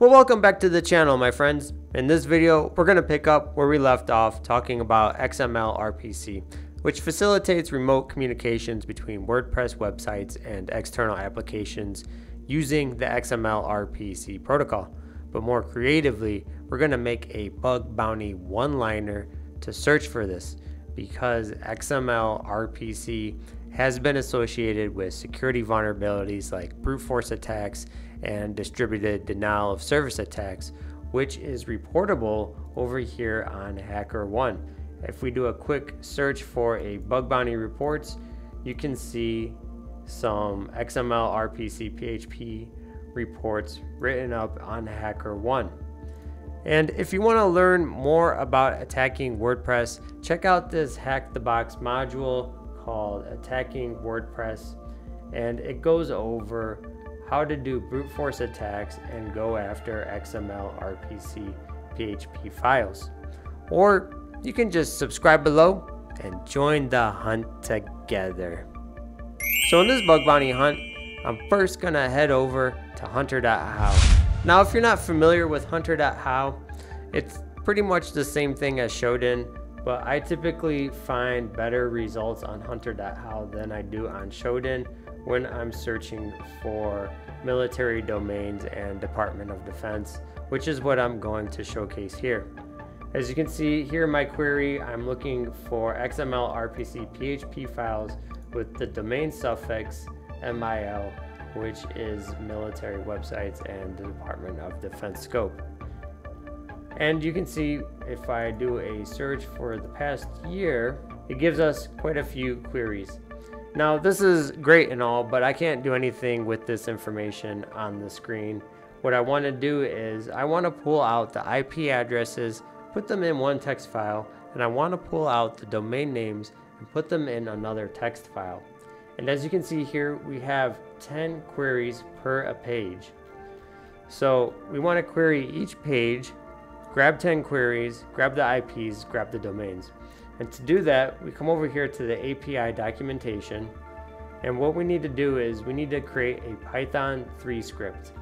Well, welcome back to the channel, my friends. In this video, we're going to pick up where we left off talking about XML RPC, which facilitates remote communications between WordPress websites and external applications using the XML RPC protocol. But more creatively, we're going to make a bug bounty one-liner to search for this because XML RPC has been associated with security vulnerabilities like brute force attacks and distributed denial of service attacks, which is reportable over here on HackerOne. If we do a quick search for a bug bounty reports, you can see some XML RPC PHP reports written up on HackerOne. And if you want to learn more about attacking WordPress, check out this Hack the Box module called Attacking WordPress. And it goes over how to do brute force attacks and go after XML, RPC, PHP files. Or you can just subscribe below and join the hunt together. So in this bug bounty hunt, I'm first gonna head over to hunter.how. Now if you're not familiar with hunter.how, it's pretty much the same thing as Shodan, but I typically find better results on hunter.how than I do on Shodan when I'm searching for military domains and Department of Defense, which is what I'm going to showcase here. As you can see here in my query, I'm looking for XML RPC PHP files with the domain suffix MIL, which is military websites and the Department of Defense scope. And you can see if I do a search for the past year, it gives us quite a few queries. Now this is great and all, but I can't do anything with this information on the screen. What I want to do is I want to pull out the IP addresses, put them in one text file, and I want to pull out the domain names and put them in another text file. And as you can see here, we have 10 queries per a page. So we want to query each page, grab 10 queries, grab the IPs, grab the domains. And to do that, we come over here to the API documentation. And what we need to do is we need to create a Python 3 script.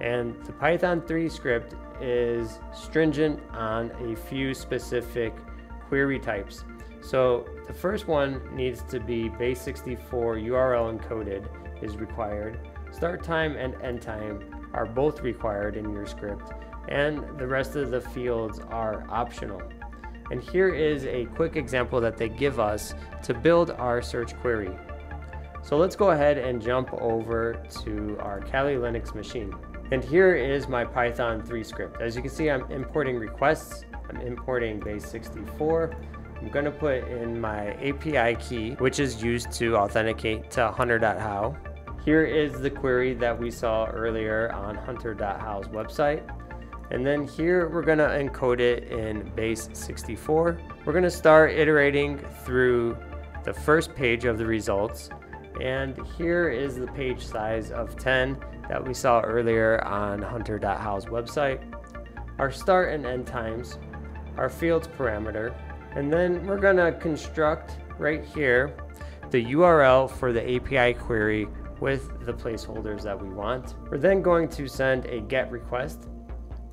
And the Python 3 script is stringent on a few specific query types. So the first one needs to be base64 URL encoded is required. Start time and end time are both required in your script and the rest of the fields are optional. And here is a quick example that they give us to build our search query. So let's go ahead and jump over to our Kali Linux machine. And here is my Python 3 script. As you can see, I'm importing requests. I'm importing base64. I'm going to put in my API key, which is used to authenticate to hunter.how. Here is the query that we saw earlier on hunter.how's website. And then here we're gonna encode it in base 64. We're gonna start iterating through the first page of the results. And here is the page size of 10 that we saw earlier on hunter.how's website. Our start and end times, our fields parameter, and then we're gonna construct right here the URL for the API query with the placeholders that we want. We're then going to send a GET request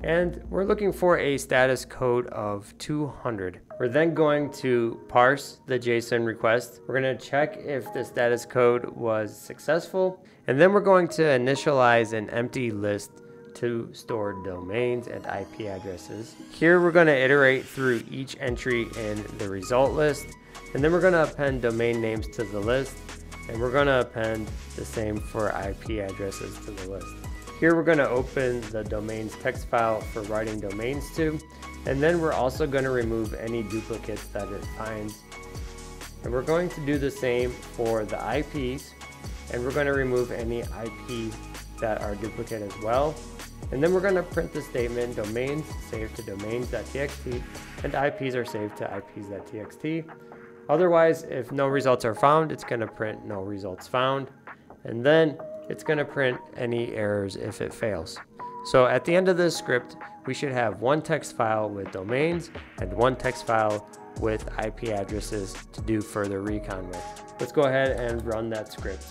and we're looking for a status code of 200. We're then going to parse the JSON request. We're going to check if the status code was successful, and then we're going to initialize an empty list to store domains and IP addresses. Here we're going to iterate through each entry in the result list, and then we're going to append domain names to the list, and we're going to append the same for IP addresses to the list. Here we're going to open the domains text file for writing domains to, and then we're also going to remove any duplicates that it finds. And we're going to do the same for the IPs, and we're going to remove any IPs that are duplicate as well. And then we're going to print the statement domains saved to domains.txt and IPs are saved to IPs.txt. Otherwise, if no results are found, it's going to print no results found. And then it's going to print any errors if it fails. So at the end of this script, we should have one text file with domains and one text file with IP addresses to do further recon with. Let's go ahead and run that script.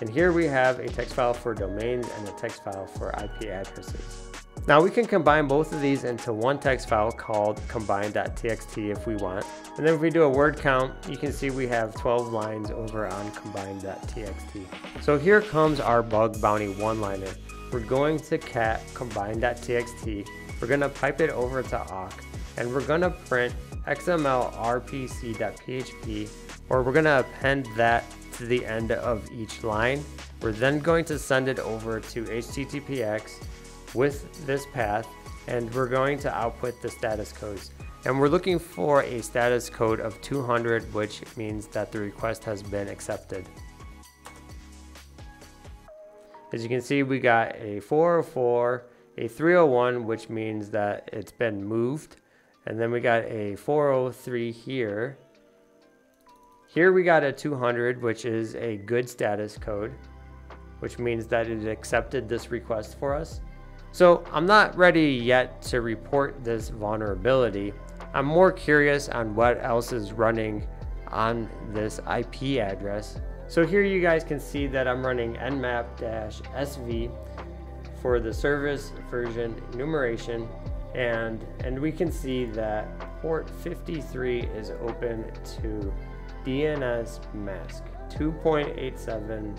And here we have a text file for domains and a text file for IP addresses. Now we can combine both of these into one text file called combine.txt if we want. And then if we do a word count, you can see we have 12 lines over on combine.txt. So here comes our bug bounty one-liner. We're going to cat combine.txt. We're going to pipe it over to awk and we're going to print xml rpc.php or we're going to append that to the end of each line. We're then going to send it over to httpx with this path and we're going to output the status codes. And we're looking for a status code of 200, which means that the request has been accepted. As you can see, we got a 404, a 301, which means that it's been moved. And then we got a 403 here. Here we got a 200, which is a good status code, which means that it accepted this request for us. So I'm not ready yet to report this vulnerability. I'm more curious on what else is running on this IP address. So here you guys can see that I'm running nmap-sv for the service version enumeration and and we can see that port 53 is open to DNS mask 2.87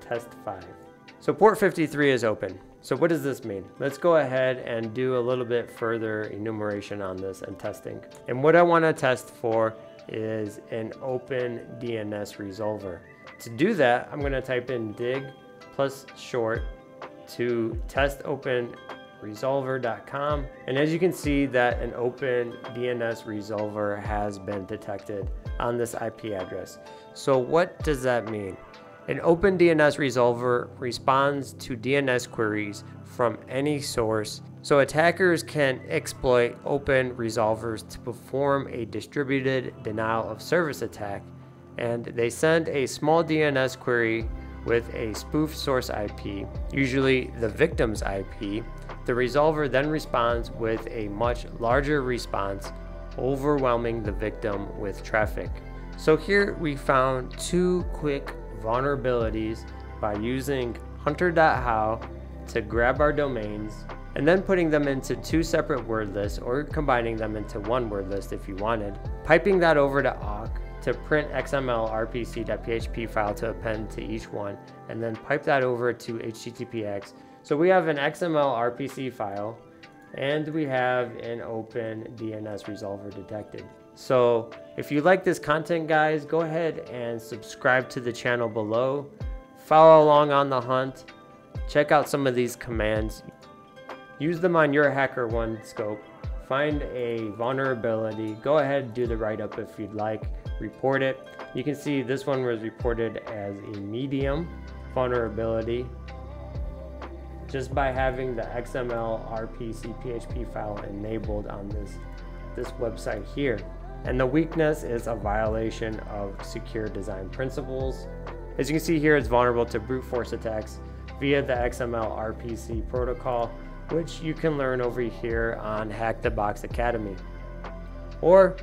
test 5. So port 53 is open. So what does this mean? Let's go ahead and do a little bit further enumeration on this and testing. And what I want to test for is an open DNS resolver. To do that, I'm going to type in dig plus short to testopenresolver.com. And as you can see that an open DNS resolver has been detected on this IP address. So what does that mean? An open DNS resolver responds to DNS queries from any source, so attackers can exploit open resolvers to perform a distributed denial of service attack, and they send a small DNS query with a spoof source IP, usually the victim's IP. The resolver then responds with a much larger response, overwhelming the victim with traffic. So here we found two quick vulnerabilities by using hunter.how to grab our domains and then putting them into two separate word lists or combining them into one word list if you wanted, piping that over to awk to print XML rpc.php file to append to each one, and then pipe that over to HTTPX. So we have an XML RPC file and we have an open DNS resolver detected. So if you like this content guys, go ahead and subscribe to the channel below. Follow along on the hunt. Check out some of these commands. Use them on your HackerOne scope. Find a vulnerability. Go ahead and do the write-up if you'd like. Report it. You can see this one was reported as a medium vulnerability just by having the XML RPC PHP file enabled on this, this website here. And the weakness is a violation of secure design principles. As you can see here, it's vulnerable to brute force attacks via the XML RPC protocol, which you can learn over here on Hack the Box Academy. Or,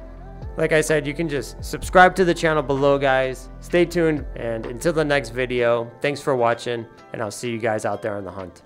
like I said, you can just subscribe to the channel below, guys. Stay tuned, and until the next video, thanks for watching, and I'll see you guys out there on the hunt.